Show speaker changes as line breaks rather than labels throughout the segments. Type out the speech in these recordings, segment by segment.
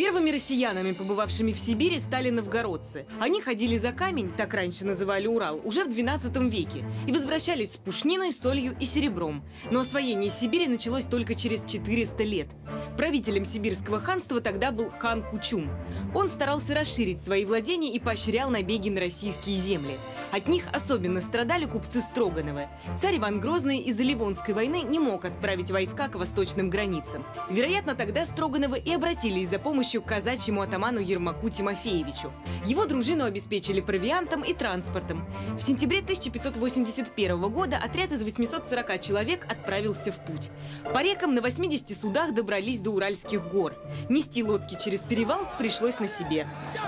Первыми россиянами, побывавшими в Сибири, стали новгородцы. Они ходили за камень, так раньше называли Урал, уже в 12 веке и возвращались с пушниной, солью и серебром. Но освоение Сибири началось только через 400 лет. Правителем сибирского ханства тогда был хан Кучум. Он старался расширить свои владения и поощрял набеги на российские земли. От них особенно страдали купцы Строгановы. Царь Иван Грозный из-за Ливонской войны не мог отправить войска к восточным границам. Вероятно, тогда Строгановы и обратились за помощью к казачьему атаману Ермаку Тимофеевичу. Его дружину обеспечили провиантом и транспортом. В сентябре 1581 года отряд из 840 человек отправился в путь. По рекам на 80 судах добрались до Уральских гор. Нести лодки через перевал пришлось на себе.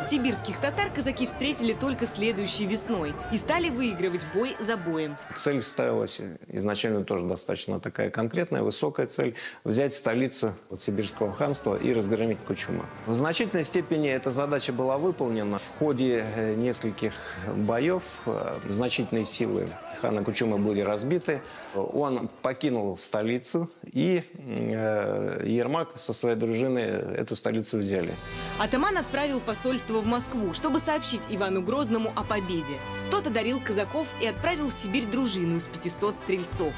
Сибирских татар казаки встретили только следующей весной и стали выигрывать бой за боем.
Цель ставилась изначально тоже достаточно такая конкретная, высокая цель – взять столицу вот, Сибирского ханства и разгромить Кучума. В значительной степени эта задача была выполнена. В ходе э, нескольких боев э, значительные силы хана Кучума были разбиты. Он покинул столицу, и э, Ермак со своей дружиной эту столицу взяли.
Атаман отправил посольство в Москву, чтобы сообщить Ивану Грозному о победе. Тот одарил казаков и отправил в Сибирь дружину из 500 стрельцов.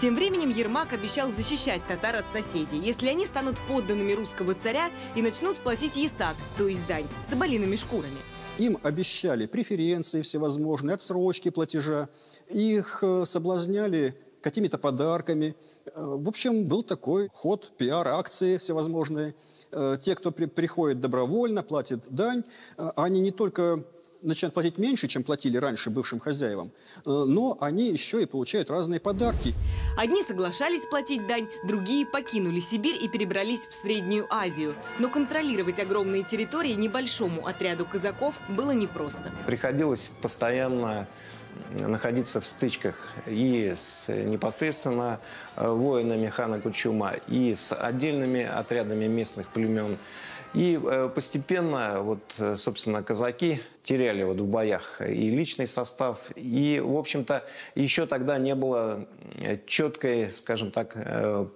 Тем временем Ермак обещал защищать татар от соседей, если они станут подданными русского царя и начнут платить ясак, то есть дань, соболиными шкурами.
Им обещали преференции всевозможные, отсрочки платежа. Их э, соблазняли какими-то подарками. Э, в общем, был такой ход, пиар-акции всевозможные. Э, те, кто при, приходит добровольно, платит дань, они не только начинают платить меньше, чем платили раньше бывшим хозяевам, но они еще и получают разные подарки.
Одни соглашались платить дань, другие покинули Сибирь и перебрались в Среднюю Азию. Но контролировать огромные территории небольшому отряду казаков было непросто.
Приходилось постоянно находиться в стычках и с непосредственно э, воинами хана Кучума, и с отдельными отрядами местных племен. И э, постепенно, вот, э, собственно, казаки теряли вот в боях и личный состав, и, в общем-то, еще тогда не было четкой, скажем так,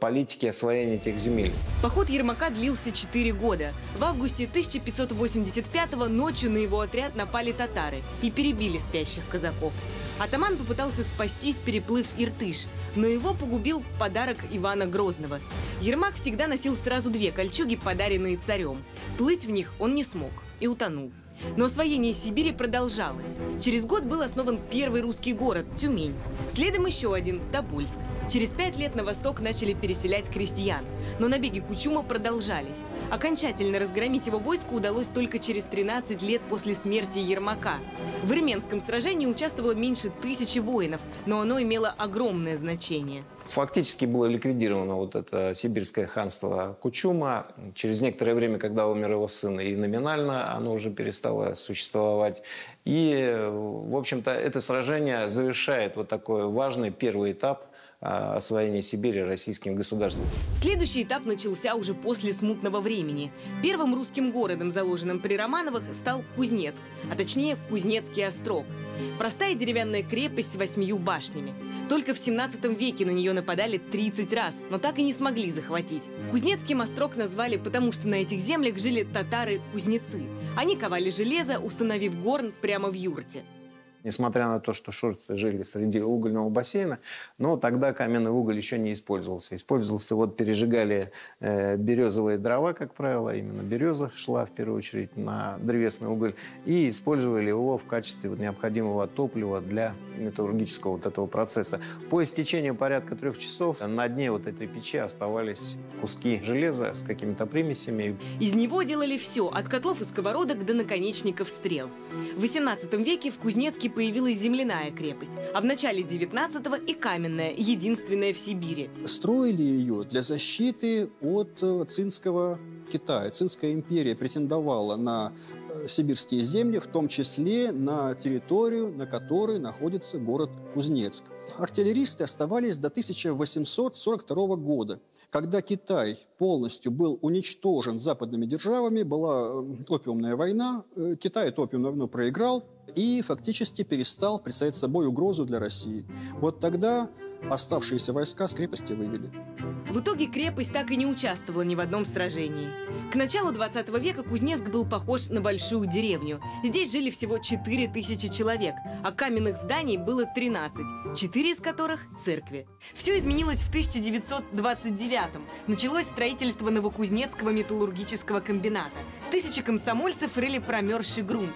политики освоения этих земель.
Поход Ермака длился 4 года. В августе 1585-го ночью на его отряд напали татары и перебили спящих казаков. Атаман попытался спастись, переплыв Иртыш, но его погубил подарок Ивана Грозного. Ермак всегда носил сразу две кольчуги, подаренные царем. Плыть в них он не смог и утонул. Но освоение Сибири продолжалось. Через год был основан первый русский город – Тюмень. Следом еще один – Тобольск. Через пять лет на восток начали переселять крестьян. Но набеги Кучума продолжались. Окончательно разгромить его войско удалось только через 13 лет после смерти Ермака. В Ирменском сражении участвовало меньше тысячи воинов, но оно имело огромное значение –
Фактически было ликвидировано вот это сибирское ханство Кучума. Через некоторое время, когда умер его сын, и номинально оно уже перестало существовать. И, в общем-то, это сражение завершает вот такой важный первый этап освоения Сибири российским государством.
Следующий этап начался уже после смутного времени. Первым русским городом, заложенным при Романовых, стал Кузнецк, а точнее Кузнецкий острог. Простая деревянная крепость с восьмию башнями. Только в 17 веке на нее нападали 30 раз, но так и не смогли захватить. Кузнецкий острог назвали, потому что на этих землях жили татары-кузнецы. Они ковали железо, установив горн прямо в юрте.
Несмотря на то, что шурцы жили среди угольного бассейна, но тогда каменный уголь еще не использовался. Использовался, вот пережигали э, березовые дрова, как правило, именно береза шла в первую очередь на древесный уголь, и использовали его в качестве вот, необходимого топлива для металлургического вот этого процесса. По истечению порядка трех часов на дне вот этой печи оставались куски железа с какими-то примесями.
Из него делали все, от котлов и сковородок до наконечников стрел. В XVIII веке в Кузнецке появилась земляная крепость, а в начале 19-го и каменная, единственная в Сибири.
Строили ее для защиты от э, цинского Китая. Цинская империя претендовала на э, сибирские земли, в том числе на территорию, на которой находится город Кузнецк. Артиллеристы оставались до 1842 года. Когда Китай полностью был уничтожен западными державами, была э, опиумная война, Китай эту опиумную войну проиграл, и фактически перестал представлять собой угрозу для России. Вот тогда оставшиеся войска с крепости вывели.
В итоге крепость так и не участвовала ни в одном сражении. К началу 20 века Кузнецк был похож на большую деревню. Здесь жили всего 4000 человек, а каменных зданий было 13, 4 из которых – церкви. Все изменилось в 1929-м. Началось строительство Новокузнецкого металлургического комбината. Тысячи комсомольцев рыли промерзший грунт.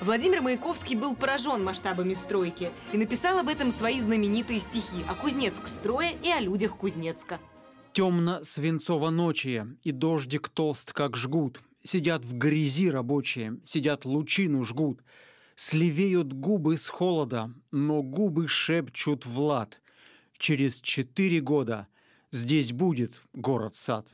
Владимир Маяковский был поражен масштабами стройки и написал об этом свои знаменитые стихи о Кузнецк строя и о людях Кузнецка.
Темно свинцово ночи, и дождик толст, как жгут. Сидят в грязи рабочие, сидят лучину жгут. Сливеют губы с холода, но губы шепчут Влад. Через четыре года здесь будет город-сад.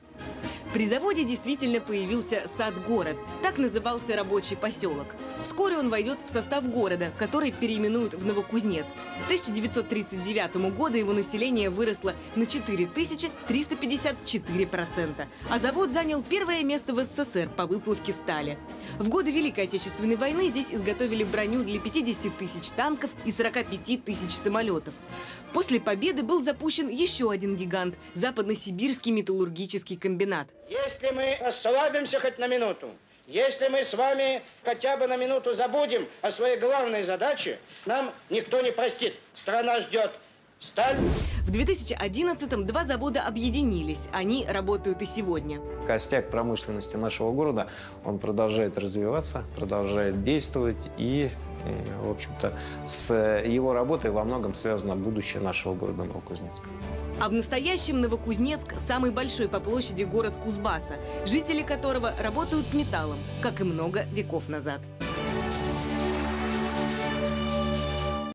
При заводе действительно появился сад-город. Так назывался рабочий поселок. Вскоре он войдет в состав города, который переименуют в Новокузнецк. К 1939 году его население выросло на 4354%, а завод занял первое место в СССР по выплавке стали. В годы Великой Отечественной войны здесь изготовили броню для 50 тысяч танков и 45 тысяч самолетов. После победы был запущен еще один гигант – Западносибирский металлургический комбинат.
Если мы ослабимся хоть на минуту, если мы с вами хотя бы на минуту забудем о своей главной задаче, нам никто не простит. Страна ждет сталь.
В 2011-м два завода объединились. Они работают и сегодня.
Костяк промышленности нашего города, он продолжает развиваться, продолжает действовать и, и в общем-то, с его работой во многом связано будущее нашего города Новокузнецка.
А в настоящем Новокузнецк – самый большой по площади город Кузбасса, жители которого работают с металлом, как и много веков назад.